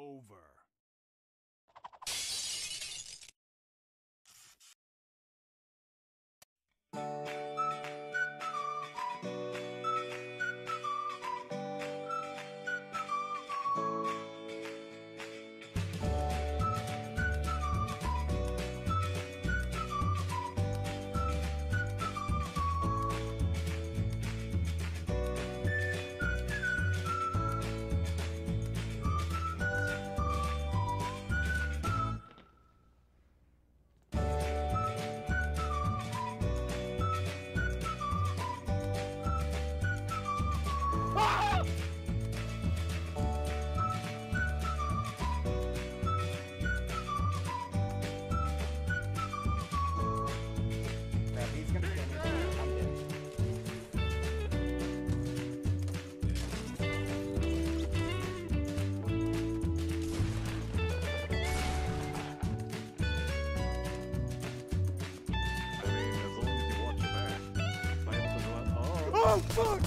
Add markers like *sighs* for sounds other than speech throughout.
over. Oh. Oh fuck!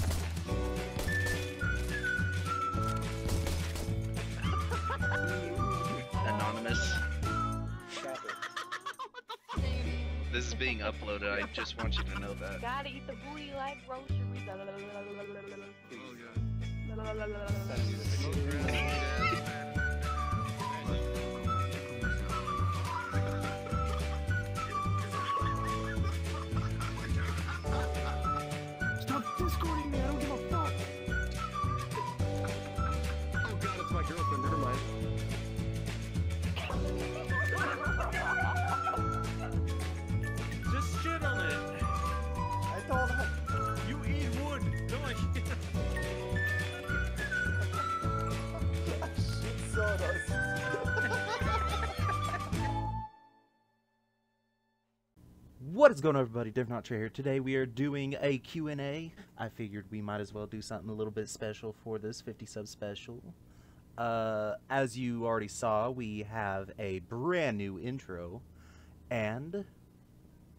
Anonymous. This is being uploaded. I just want you to know that. Gotta eat the booty like groceries. Oh, Stop What is going on everybody, Different here. Today we are doing a Q&A. I figured we might as well do something a little bit special for this 50 sub special. Uh, as you already saw, we have a brand new intro. And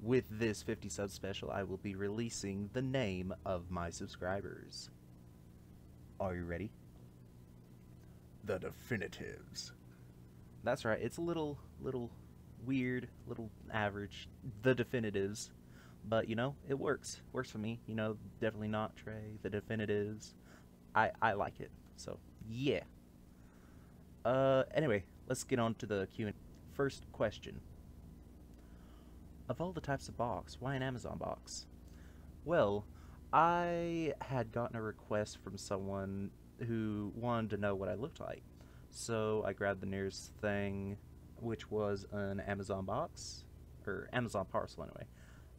with this 50 sub special, I will be releasing the name of my subscribers. Are you ready? The Definitives. That's right, it's a little, little weird, little average, the definitives. But you know, it works. Works for me. You know, definitely not Trey. The definitives. I I like it. So yeah. Uh, anyway, let's get on to the Q and first question. Of all the types of box, why an Amazon box? Well, I had gotten a request from someone who wanted to know what I looked like. So I grabbed the nearest thing which was an Amazon box or Amazon parcel anyway.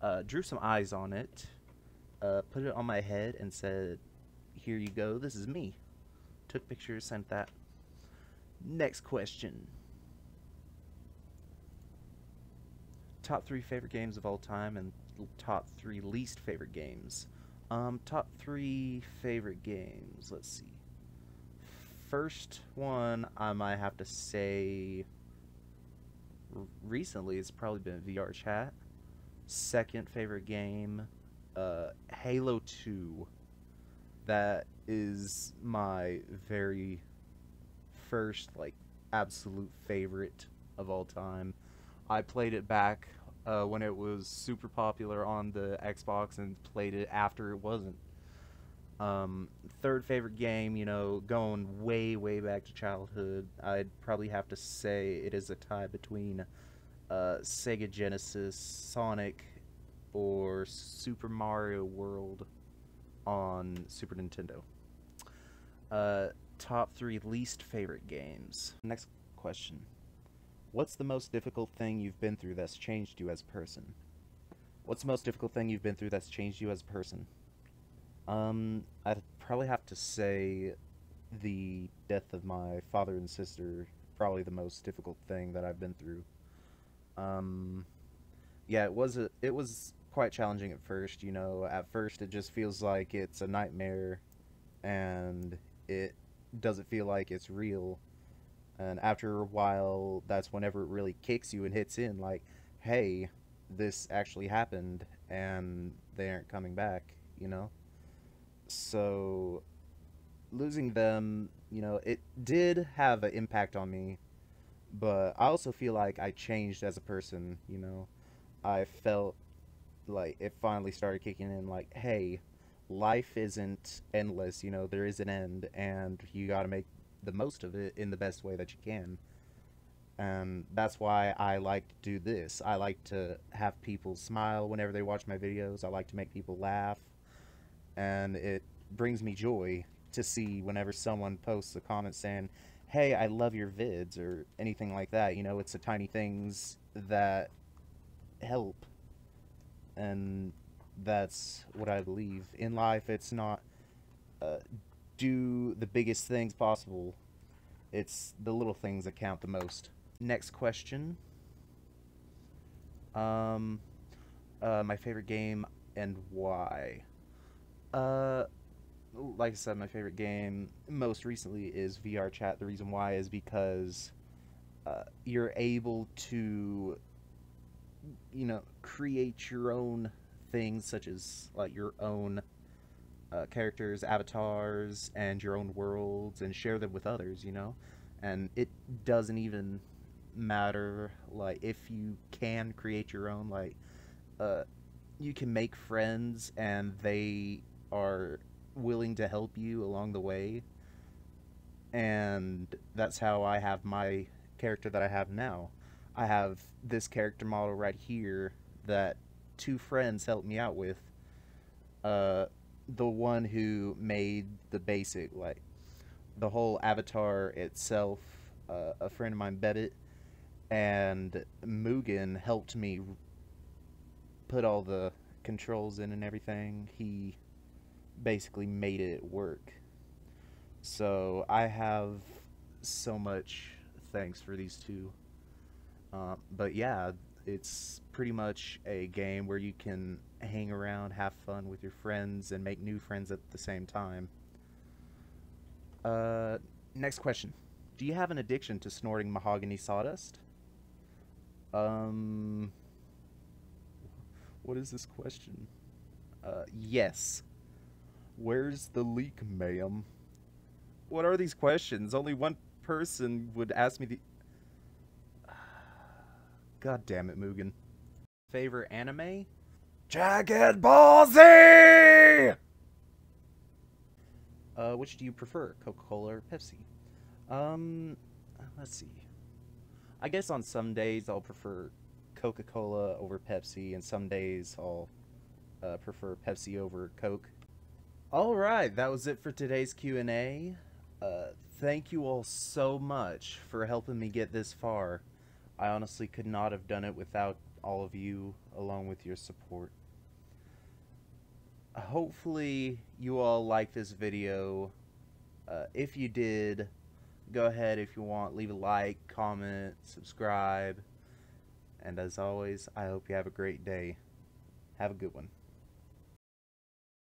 Uh, drew some eyes on it, uh, put it on my head, and said, "Here you go. This is me." Took pictures, sent that. Next question. Top three favorite games of all time and top three least favorite games. Um, top three favorite games. Let's see. First one, I might have to say recently it's probably been VR Chat. Second favorite game, uh, Halo 2. That is my very first, like, absolute favorite of all time. I played it back uh, when it was super popular on the Xbox and played it after it wasn't. Um, third favorite game, you know, going way, way back to childhood, I'd probably have to say it is a tie between uh, Sega Genesis, Sonic, or Super Mario World on Super Nintendo. Uh, top three least favorite games. Next question. What's the most difficult thing you've been through that's changed you as a person? What's the most difficult thing you've been through that's changed you as a person? Um, I'd probably have to say the death of my father and sister, probably the most difficult thing that I've been through. Um, yeah, it was a, it was quite challenging at first. You know, at first it just feels like it's a nightmare, and it doesn't feel like it's real. And after a while, that's whenever it really kicks you and hits in, like, hey, this actually happened, and they aren't coming back. You know. So losing them you know, it did have an impact on me, but I also feel like I changed as a person, you know. I felt like it finally started kicking in like, hey, life isn't endless, you know, there is an end and you got to make the most of it in the best way that you can. And that's why I like to do this. I like to have people smile whenever they watch my videos. I like to make people laugh. And it brings me joy to see whenever someone posts a comment saying, "Hey, I love your vids" or anything like that. You know, it's the tiny things that help. And that's what I believe. In life, it's not uh, do the biggest things possible. It's the little things that count the most. Next question. Um, uh, my favorite game and why? Uh, like I said, my favorite game most recently is VR Chat. The reason why is because uh, you're able to, you know, create your own things, such as like your own uh, characters, avatars, and your own worlds, and share them with others. You know, and it doesn't even matter like if you can create your own like uh you can make friends and they are willing to help you along the way and that's how I have my character that I have now. I have this character model right here that two friends helped me out with. Uh, the one who made the basic, like the whole avatar itself, uh, a friend of mine bet it, and Mugen helped me put all the controls in and everything. He basically made it work. So I have so much thanks for these two. Uh, but yeah, it's pretty much a game where you can hang around, have fun with your friends, and make new friends at the same time. Uh, next question. Do you have an addiction to snorting mahogany sawdust? Um, what is this question? Uh, yes. Where's the leak, ma'am? What are these questions? Only one person would ask me the. *sighs* God damn it, Mugen. Favorite anime? Dragon Ball Z! Uh, which do you prefer, Coca-Cola or Pepsi? Um, let's see. I guess on some days I'll prefer Coca-Cola over Pepsi, and some days I'll uh, prefer Pepsi over Coke. All right, that was it for today's Q&A. Uh, thank you all so much for helping me get this far. I honestly could not have done it without all of you, along with your support. Hopefully, you all like this video. Uh, if you did, go ahead if you want, leave a like, comment, subscribe. And as always, I hope you have a great day. Have a good one.